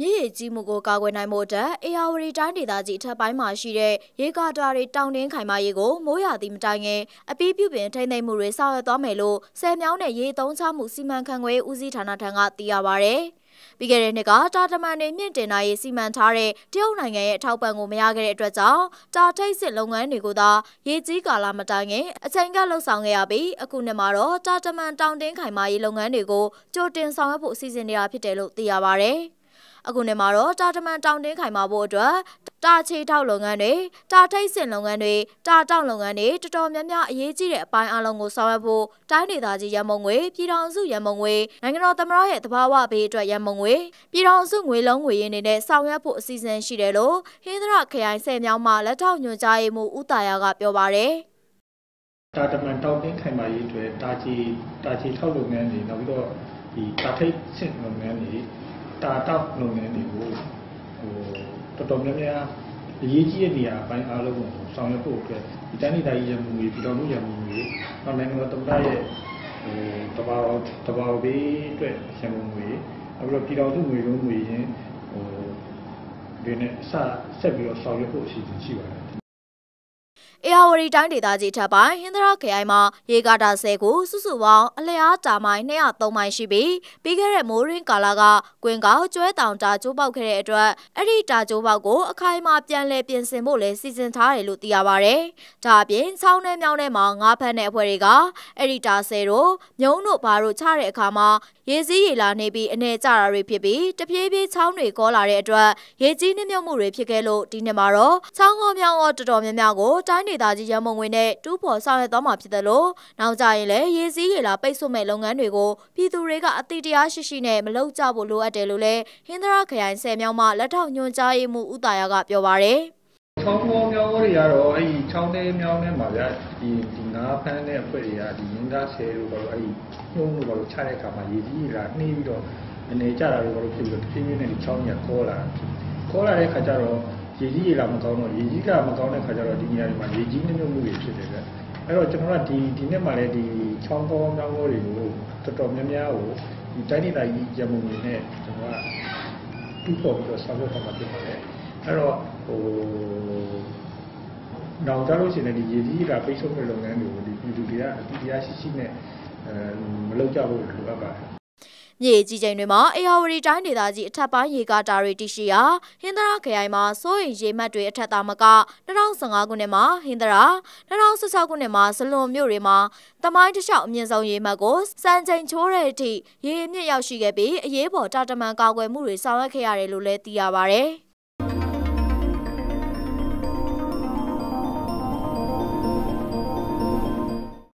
မြစ်ရည်ကြီးမှုကိုကာကွယ်နိုင်မှုအတွက်အေယာဝတီတိုင်းဒေသကြီးအထက်ပိုင်းမှာရှိတဲ့ရေကာတာတွေတောင်တင်းခိုင်မာရေးကိုမိုးရာသီမတိုင်ခင်အပီးပြုပင်ထိန်းသိမ်းမှုတွေဆောင်ရွက်သွားမယ်လို့ဆယ်မြောင်းနဲ့ရေသုံးချမှုစီမံခန့်ခွဲဦးစီးဌာနထံကသိရပါဗျ။ပြီးခဲ့တဲ့နှစ်ကတာတမန်တွေမြင့်တင်နိုင်ရေးစီမံထားတဲ့တရုတ်နိုင်ငံရဲ့အထောက်ပံ့ကိုမရခဲ့တဲ့အတွက်ကြောင့်တာထိတ်စစ်လုပ်ငန်းတွေကိုသာရေကြီးကာလမတိုင်ခင်အချိန်ကလှုပ်ဆောင်ခဲ့ရပြီးအခုနှစ်မှာတော့တာတမန်တောင်တင်းခိုင်မာရေးလုပ်ငန်းတွေကိုကြိုတင်ဆောင်ရွက်ဖို့အစီအစဉ်နေတာဖြစ်တယ်လို့သိရပါဗျ။ အခုနှစ်မှာတော့တာတမန်တောင်တင်းခိုင်မာဖို့အတွက်တာချေထောက်လုပ်ငန်းတွေတာထိတ်စင်လုပ်ငန်းတွေတာတောက်လုပ်ငန်းတွေတော်တော်များများအရေးကြီးတဲ့အပိုင်းအလုံးကိုဆောင်ရွက်ဖို့တိုင်းဒေသကြီးရမုံငွေပြည်ထောင်စုရမုံငွေနိုင်ငံတော်သမ္မတရဲ့တဘာဝဘေးအတွက်ရမုံငွေပြည်ထောင်စုငွေလုံးငွေရင်းတွေနဲ့ဆောင်ရွက်ဖို့အစီအစဉ်ရှိတယ်လို့ဟင်းသရခရိုင်ဆယ်မြောင်းမှလက်ထောက်ညွှန်ကြားရေးမှူးဦးတာယာကပြောပါတယ်တာတမန်တောက်တင်းခိုင်မာရေးအတွက်တာချီတာချီထောက်လုပ်ငန်းတွေနောက်ပြီးတော့ဒီတာထိတ်ဆင့်လုပ်ငန်းတွေ တာတောက်လုပ်ငန်းတွေကိုဟိုတော်တော်များများအရေးကြီးတဲ့နေရာအပိုင်းအားလုံးကိုဆောင်ရွက်ဖို့အတွက်ဒီတိုင်းဒေသကြီးရမှုတွေပြည်တော်မှုရမှုတွေနောက်နိုင်ငံတော်သမ္မတရဲ့ဟိုတဘာတဘာဘေးအတွက်ရမှုတွေနောက်ပြီးတော့ပြည်တော်စုငွေလုံးငွေရင်းဟိုဒီနဲ့စဆက်ပြီးတော့ဆောင်ရွက်ဖို့အစီအစဉ်ရှိပါတယ် အေယာဝတီတိုင်းဒေသကြီးထပ်ပိုင်းဟင်္ဒရာခရိုင်မှာရေကာတာဆဲကိုစုစုပေါင်းအလျားတာမိုင်203မိုင်ရှိပြီးပြီးခဲ့တဲ့မိုးရင်းကာလကကွင်းကောက်ကျွဲတောင်တာကျိုးပေါက်ခဲ့တဲ့အတွက်အဲ့ဒီတာကျိုးပေါက်ကိုအခိုင်အမာပြန်လည်ပြင်ဆင်ဖို့လည်းစီစဉ်ထားတယ်လို့သိရပါဗျ။ဒါအပြင်ချောင်းထဲမြောင်းထဲမှာငါးဖက်တဲ့အဖွဲ့တွေကအဲ့ဒီတာဆဲတို့မြုံတို့ဘာတို့ချတဲ့အခါမှာရေစည်းရေလာနေပြီးအနေကျတာတွေဖြစ်ပြီးတပြေးပြေးချောင်းတွေကောလာတဲ့အတွက်ရေကြီးနှမြုပ်မှုတွေဖြစ်ခဲ့လို့ဒီနှစ်မှာတော့ချောင်းကောမြောင်းကောတော်တော်များများကိုတိုင်းဒေသကြီးရမုံဝင်နဲ့တူးဖော်ဆောင်ရွက်သွားမှာဖြစ်တယ်လို့နောက်ကြရင်လည်းရေစည်းရေလာပိတ်ဆို့မဲ့လုပ်ငန်းတွေကိုပြည်သူတွေကအတိတရားရှိရှိနဲ့မလုပ်ကြဖို့လိုအပ်တယ်လို့လည်းဟင်္ဒရာခရိုင်ဆယ်မြောင်းမှလက်ထောက်ညွှန်ကြားရေးမှူးဦးတာယာကပြောပါရယ်ချောင်းပေါင်းမြောင်းတွေကတော့အဲ့ဒီချောင်းသေးမြောင်းထဲမှာဗျာဒီဒီငါးဖမ်းတဲ့အဖွဲ့တွေကဒီရင်းသားဆယ်တို့ကတော့အဲ့ဒီညှိုးမှုကတော့ချတဲ့အခါမှာရေကြီးလာနှီးပြီးတော့အနေကြတာတွေကတော့ဖြစ်ပြီးတော့တစ်ဖြည်းဖြည်းနဲ့ဒီချောင်းကြီးကောလာကောလာတဲ့ခါကျတော့ ရေကြီးရေလာမကောင်းတော့ရေကြီးကမကောင်းတဲ့ခါကျတော့ဒီနေရာတွေမှာရေကြီးနှမြုပ်မှုတွေဖြစ်တယ်ဗျအဲ့တော့ကျွန်တော်ကဒီဒီနေ့မှလည်းဒီချောင်းကောင်းမြောင်းကောတွေကိုတော်တော်များများကိုဒီတိုင်းဒေသကြီးရမုံတွေနဲ့ကျွန်တော်ကတူဖို့ပြီးတော့ဆောင်ရွက်ထားမှာဖြစ်ပါတယ်အဲ့တော့ဟိုနောက်ကြလို့ရှိရင်ဒီရေကြီးကပိတ်ဆို့တဲ့လုပ်ငန်းတွေကိုဒီပြည်သူတွေကအတိအကျရှိရှိနဲ့အဲမလုပ်ကြဖို့လိုအပ်ပါတယ် မြေကြီးချိန်တွေမှာအေယာဝတီတိုင်းဒေသကြီးအထက်ပိုင်းရေကာတာတွေတည်ရှိရာဟင်္ဒရာခရိုင်မှာစိုးရိမ်ရေမှတ်တွေအထက်သားမက2015ခုနှစ်မှာဟင်္ဒရာ2016ခုနှစ်မှာဇလွန်မြို့တွေမှာတမိုင်းတစ်လျှောက်အမြင့်ဆုံးရေမှတ်ကိုစံချိန်ချိုးတဲ့အထိရေအမြင့်ရောက်ရှိခဲ့ပြီးအရေးပေါ်တာတမန်ကာကွယ်မှုတွေဆောင်ရွက်ခဲ့ရတယ်လို့လည်းသိရပါဗျ။